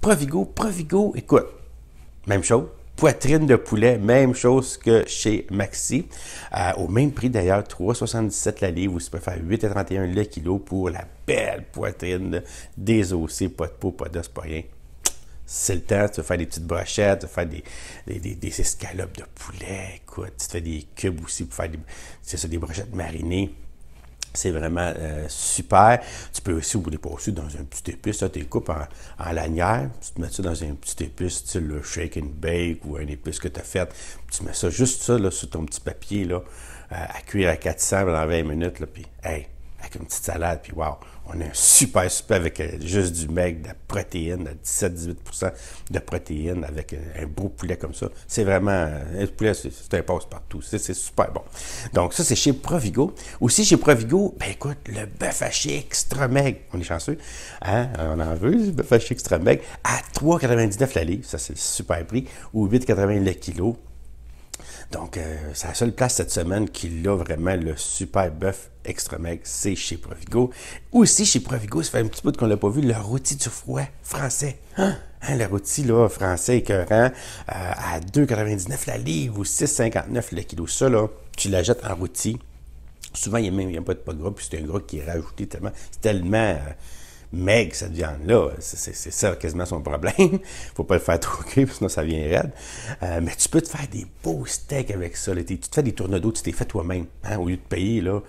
Provigo, Provigo, écoute, même chose. Poitrine de poulet, même chose que chez Maxi. Euh, au même prix d'ailleurs, 3,77 la livre, ou tu peux faire 8,31 le kilo pour la belle poitrine désossée, pas de peau, pas d'os, pas rien. C'est le temps, tu vas faire des petites brochettes, tu vas faire des, escalopes de poulet, écoute, tu te fais des cubes aussi pour faire des, des brochettes marinées. C'est vraiment euh, super. Tu peux aussi, vous pas aussi, dans un petit épice, tu les coupes en, en, lanière, tu te mets ça dans un petit épice, style le shake and bake ou un épice que tu as fait. Tu mets ça juste ça là, sur ton petit papier là, euh, à cuire à 400 dans 20 minutes, puis hey, avec une petite salade, puis wow, on a un super super avec euh, juste du mec, de la protéine, 17-18% de protéines avec un, beau poulet comme ça. C'est vraiment, euh, un poulet, c'est un passe-partout. C'est super bon. Donc, ça, c'est chez Provigo. Aussi, chez Provigo, ben écoute, le bœuf haché extra meg, on est chanceux, hein? on en veut, le bœuf haché extra meg, à 3,99 la livre, ça c'est le super prix, ou 8,80 le kilo. Donc, euh, c'est la seule place cette semaine qui a vraiment le super bœuf extra meg, c'est chez Provigo. Aussi, chez Provigo, ça fait un petit peu qu'on l'a pas vu, le rôti du froid français. Hein? hein le rôti là, français écœurant euh, à 2,99 la livre ou 6,59 le kilo. Ça, là, tu la jettes en rôti. Souvent, il n'y a même pas de pas gras, puis c'est un gras qui est rajouté tellement. Tellement. Euh, maigre, cette viande-là. C'est ça quasiment son problème. faut pas le faire trop cuire, sinon ça vient raide. Euh, mais tu peux te faire des beaux steaks avec ça. Tu te fais des tourneaux, tu t'es fait toi-même, hein, au lieu de payer, là.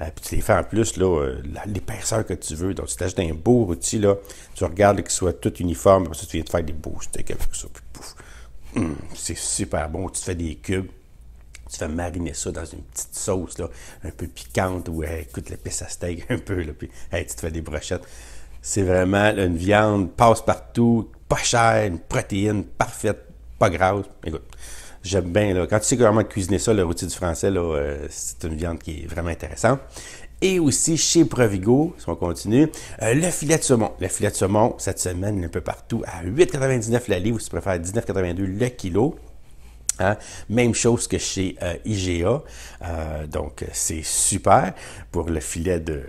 Euh, puis tu les fais en plus, euh, l'épaisseur que tu veux. Donc, tu t'achètes un beau outil, là. Tu regardes qu'il soit tout uniforme, après ça, tu viens de faire des beaux steaks avec ça. Puis. Hum, c'est super bon. Tu te fais des cubes tu fais mariner ça dans une petite sauce là, un peu piquante ou écoute l'épice à steak un peu, là, puis tu te fais des brochettes. C'est vraiment une viande passe-partout, pas chère, une protéine parfaite, pas grasse. Écoute, j'aime bien. Là, quand tu sais comment cuisiner ça, le rôti du français, là, euh, c'est une viande qui est vraiment intéressante. Et aussi chez Provigo, si on continue, euh, le filet de saumon. Le filet de saumon, cette semaine, un peu partout, à 8,99 la livre, ou si tu préfères 19,82 le kilo. Hein? Même chose que chez euh, IGA. donc, c'est super pour le filet de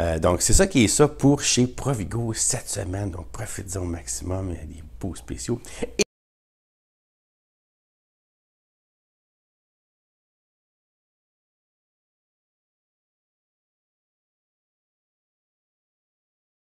Euh, donc, c'est ça qui est ça pour chez Provigo cette semaine. Donc, profitez-en au maximum. Il y a des beaux spéciaux.